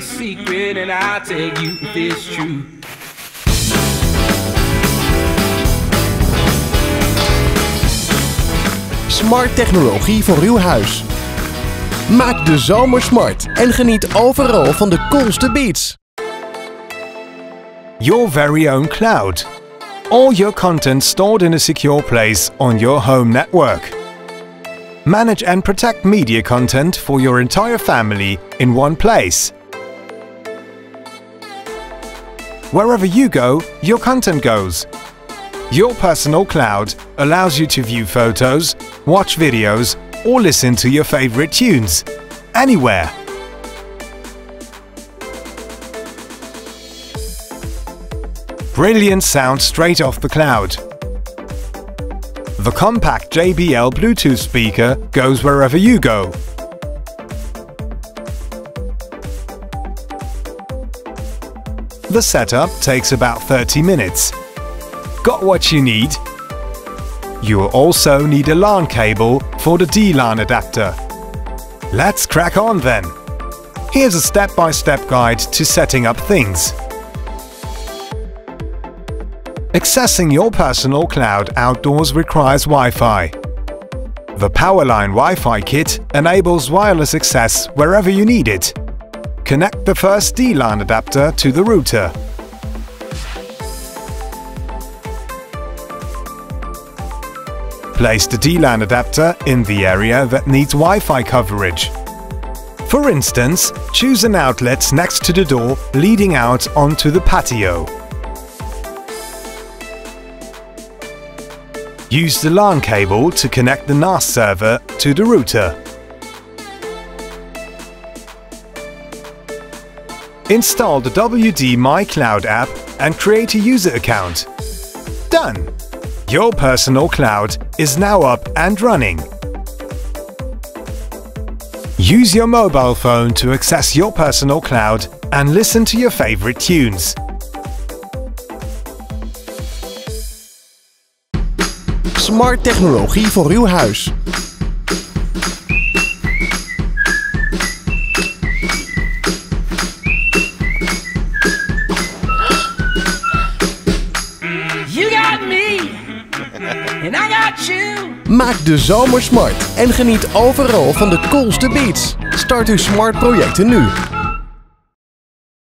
secret and I'll tell you if it's true. Smart technologie voor uw huis. Maak de zomer smart en geniet overal van de coolste beats. Your very own cloud. All your content stored in a secure place on your home network. Manage and protect media content for your entire family in one place. Wherever you go, your content goes. Your personal cloud allows you to view photos, watch videos, or listen to your favorite tunes. Anywhere. Brilliant sound straight off the cloud. The compact JBL Bluetooth speaker goes wherever you go. The setup takes about 30 minutes. Got what you need? You will also need a LAN cable for the D-LAN adapter. Let's crack on then! Here's a step-by-step -step guide to setting up things. Accessing your personal cloud outdoors requires Wi-Fi. The Powerline Wi-Fi kit enables wireless access wherever you need it. Connect the first D-LAN adapter to the router. Place the D-LAN adapter in the area that needs Wi-Fi coverage. For instance, choose an outlet next to the door leading out onto the patio. Use the LAN cable to connect the NAS server to the router. Install the WD My Cloud app and create a user account. Done! Your personal cloud is now up and running. Use your mobile phone to access your personal cloud and listen to your favorite tunes. Smart technologie voor uw huis. You got me, and I got you. Maak de zomer smart en geniet overal van de coolste beats. Start uw smart projecten nu.